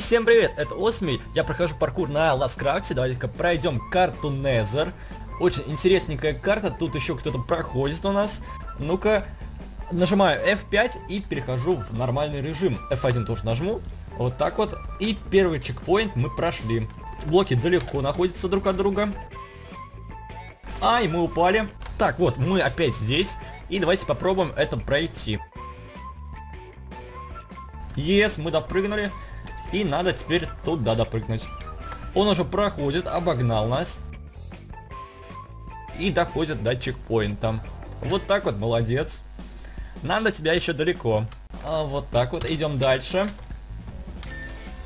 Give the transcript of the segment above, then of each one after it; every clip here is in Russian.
Всем привет, это Осми, я прохожу паркур на Ласкрафте, давайте-ка пройдем карту Незер. Очень интересненькая карта, тут еще кто-то проходит у нас. Ну-ка, нажимаю F5 и перехожу в нормальный режим. F1 тоже нажму, вот так вот. И первый чекпоинт мы прошли. Блоки далеко находятся друг от друга. А, и мы упали. Так, вот, мы опять здесь. И давайте попробуем это пройти. Yes, мы допрыгнули. И надо теперь туда допрыгнуть. Он уже проходит, обогнал нас. И доходит до чекпоинта. Вот так вот, молодец. Нам до тебя еще далеко. А вот так вот, идем дальше.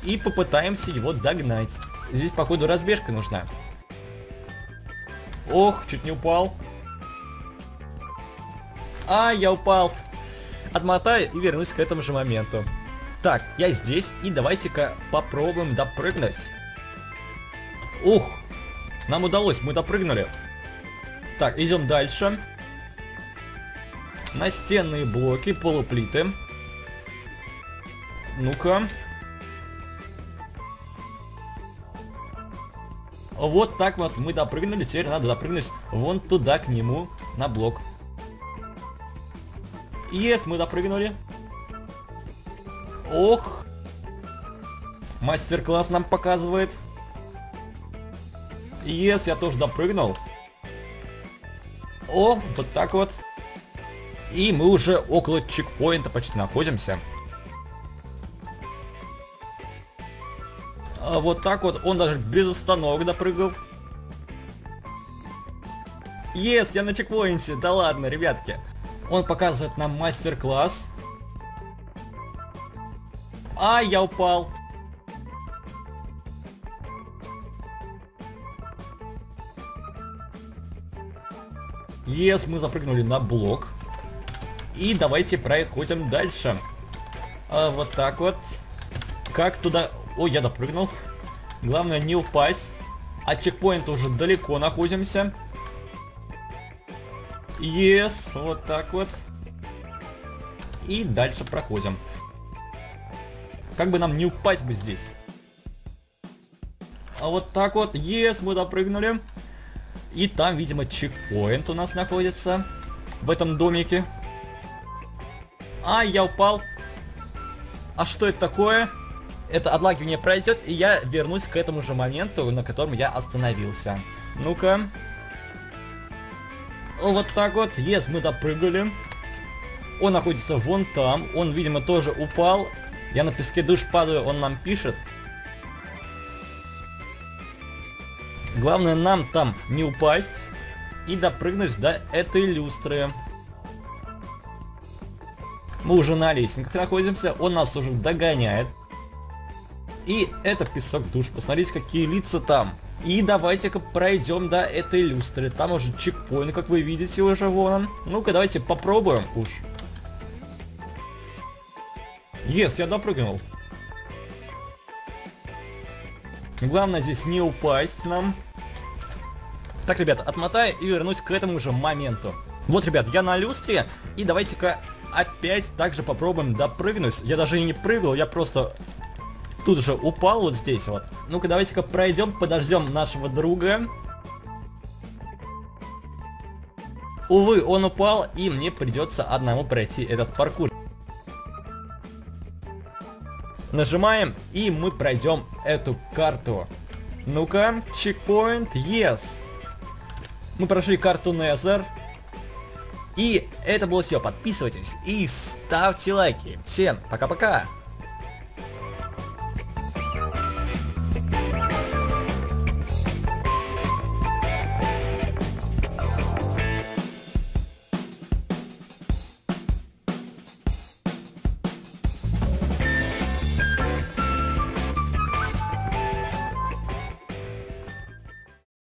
И попытаемся его догнать. Здесь, походу, разбежка нужна. Ох, чуть не упал. А, я упал. Отмотаю и вернусь к этому же моменту. Так, я здесь, и давайте-ка попробуем допрыгнуть. Ух, нам удалось, мы допрыгнули. Так, идем дальше. Настенные блоки, полуплиты. Ну-ка. Вот так вот мы допрыгнули, теперь надо допрыгнуть вон туда, к нему, на блок. Yes, мы допрыгнули. Ох. Мастер-класс нам показывает. Yes, я тоже допрыгнул. О, вот так вот. И мы уже около чекпоинта почти находимся. А вот так вот он даже без остановок допрыгал. Есть, я на чекпоинте. Да ладно, ребятки. Он показывает нам мастер-класс. А, я упал. Ес, мы запрыгнули на блок. И давайте проходим дальше. А, вот так вот. Как туда... Ой, я допрыгнул. Главное не упасть. От чекпоинта уже далеко находимся. Yes, вот так вот. И дальше проходим. Как бы нам не упасть бы здесь. А вот так вот. Yes, мы допрыгнули. И там, видимо, чекпоинт у нас находится. В этом домике. А, я упал. А что это такое? Это отлагивание пройдет, и я вернусь к этому же моменту, на котором я остановился. Ну-ка. Вот так вот. Yes, мы допрыгали. Он находится вон там. Он, видимо, тоже упал. Я на песке душ падаю, он нам пишет. Главное нам там не упасть и допрыгнуть до этой люстры. Мы уже на лестниках находимся, он нас уже догоняет. И это песок душ, посмотрите какие лица там. И давайте-ка пройдем до этой люстры. Там уже чекпоинт, как вы видите, уже вон он. Ну-ка, давайте попробуем уж. Yes, я допрыгнул. Главное здесь не упасть нам. Так, ребят, отмотаю и вернусь к этому же моменту. Вот, ребят, я на люстре, и давайте-ка опять также попробуем допрыгнуть. Я даже и не прыгал, я просто тут же упал вот здесь вот. Ну-ка, давайте-ка пройдем, подождем нашего друга. Увы, он упал, и мне придется одному пройти этот паркур. Нажимаем, и мы пройдем эту карту. Ну-ка, чекпоинт, yes. Мы прошли карту Незер. И это было все. Подписывайтесь и ставьте лайки. Всем пока-пока.